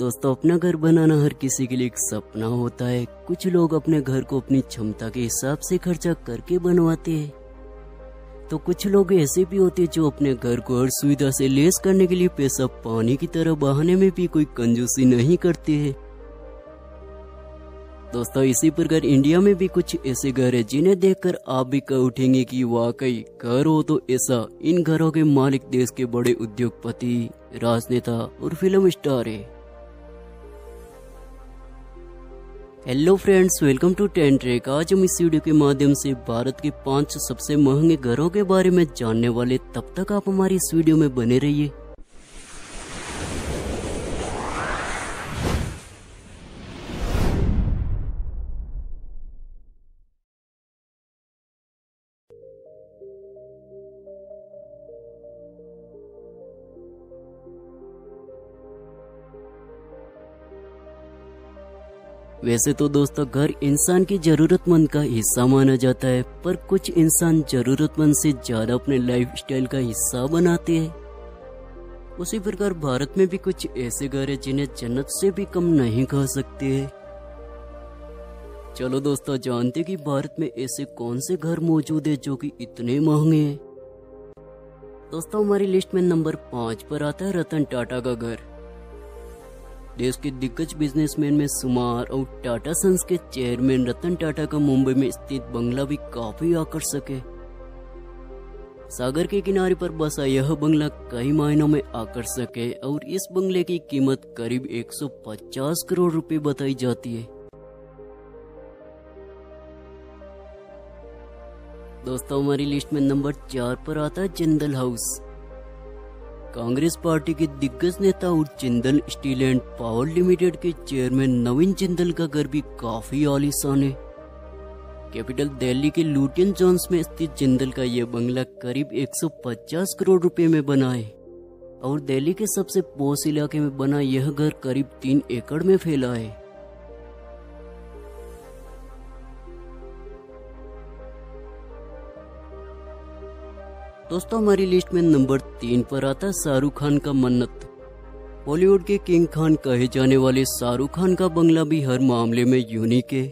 दोस्तों, अपना घर बनाना हर किसी के लिए एक सपना होता है। कुछ लोग अपने घर को अपनी क्षमता के हिसाब से खर्चा करके बनवाते हैं। तो कुछ लोग ऐसे भी होते हैं जो अपने घर को हर सुविधा से लेस करने के लिए पैसा पानी की तरह बहाने में भी कोई कंजूसी नहीं करते हैं। दोस्तों, इसी प्रकार इंडिया में भी कुछ ऐसे घर है जिन्हें देखकर आप भी कह उठेंगे कि वाकई घर हो तो ऐसा इन घरों के मालिक देश के बड़े उद्योगपति, राजनेता और फ़िल्म स्टार है। Hello friends welcome to ten trek आज हम इस वीडियो के माध्यम से भारत के पाँच सबसे महँगे घरों के बारे में जानने वाले। तब तक आप हमारी इस वीडियो में बने रहिए। वैसे तो दोस्तों, घर इंसान की जरूरतमंद का हिस्सा माना जाता है, पर कुछ इंसान जरूरतमंद से ज़्यादा अपने लाइफ स्टाइल का हिस्सा बनाते हैं। उसी प्रकार भारत में भी कुछ ऐसे घर है जिन्हें जन्नत से भी कम नहीं कह सकते हैं। चलो दोस्तों, जानते कि भारत में ऐसे कौन से घर मौजूद है जो कि इतने महँगे हैं? दोस्तों, हमारी लिस्ट में नंबर पाँच पर आता है रतन टाटा का घर। देश के दिग्गज बिजनेसमैन में सुमार और टाटा सन्स के चेयरमैन रतन टाटा का मुंबई में स्थित बंगला भी काफ़ी आकर्षक है। सागर के किनारे पर बसा यह बंगला कई मायनों में आकर्षक है और इस बंगले की कीमत करीब 150 करोड़ रुपए बताई जाती है। दोस्तों, हमारी लिस्ट में नंबर चार पर आता है जिंदल हाउस कांग्रेस पार्टी के दिग्गज नेता और Jindal steel and power limited के चेयरमैन नवीन जिंदल का घर भी काफ़ी आलिशान है। कैपिटल दिल्ली के लुटियन जॉन्स में स्थित जिंदल का यह बंगला करीब 150 करोड़ रुपए में बना है। और दिल्ली के सबसे पोस इलाके में बना यह घर करीब तीन एकड़ में फैला है। दोस्तों, हमारी लिस्ट में नंबर तीन पर आता है शाहरुख खान का मन्नत। बॉलीवुड के किंग खान कहे जाने वाले शाहरुख खान का बंगला भी हर मामले में यूनिक है।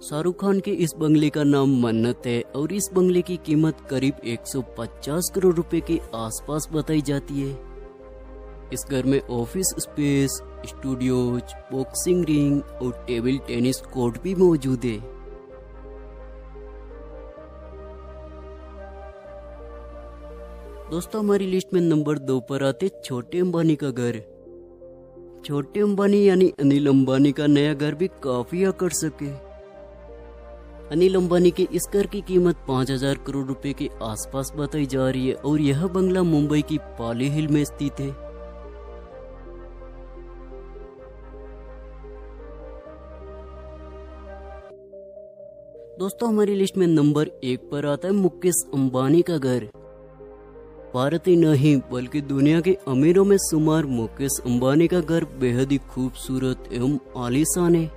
शाहरुख खान के इस बंगले का नाम मन्नत है और इस बंगले की कीमत करीब 150 करोड़ रुपए के आसपास बताई जाती है। इस घर में office space studios boxing ring और टेबल टेनिस कोर्ट भी मौजूद है। दोस्तों, हमारी लिस्ट में नंबर दो पर आते छोटे अंबानी का घर। छोटे अंबानी यानी अनिल अंबानी का नया घर भी काफ़ी आकर्षक है। अनिल अंबानी के इस घर की कीमत पाँच हज़ार करोड़ रुपए के आसपास बताई जा रही है और यह बंगला मुंबई की पाली हिल में स्थित है। दोस्तों, हमारी लिस्ट में नंबर एक पर आता है मुकेश अंबानी का घर। भारत ही नहीं, बल्कि दुनिया के अमीरों में शुमार मुकेश अंबानी का घर बेहद ही खूबसूरत एवं आलीशान है।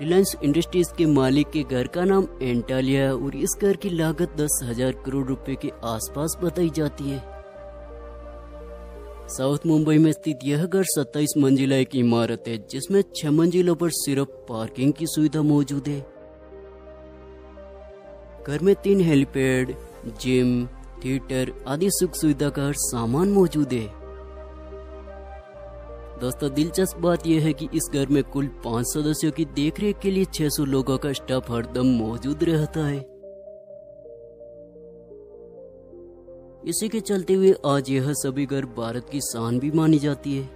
रिलायंस इंडस्ट्रीज़ के मालिक के घर का नाम एंटालिया है और इस घर की लागत दस हज़ार करोड़ रुपए के आसपास बताई जाती है। साउथ मुंबई में स्थित यह घर 27 मंजिला एक इमारत है, जिसमें छह मंजिलों पर सिर्फ़ पार्किंग की सुविधा मौजूद है। घर में तीन हेलीपैड जिम, थिएटर आदि सुख सुविधा का हर सामान मौजूद है। दोस्तों, दिलचस्प बात यह है कि इस घर में कुल पाँच सदस्यों की देखरेख के लिए 600 लोगों का स्टाफ हरदम मौजूद रहता है। इसी के चलते हुए आज यह सभी घर भारत की शान भी मानी जाती है।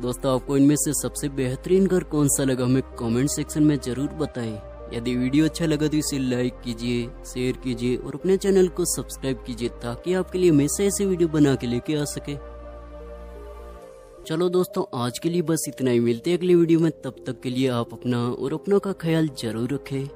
दोस्तों, आपको इनमें से सबसे बेहतरीन घर कौन सा लगा हमें कमेंट सेक्शन में ज़रूर बताएँ। यदि वीडियो अच्छा लगा तो इसे लाइक कीजिए, शेयर कीजिए और अपने चैनल को सब्सक्राइब कीजिए ताकि आपके लिए हमेशा ऐसे वीडियो बना के लेके आ सके। चलो दोस्तों, आज के लिए बस इतना ही। मिलते हैं अगले वीडियो में। तब तक के लिए आप अपना और अपनों का ख्याल ज़रूर रखें।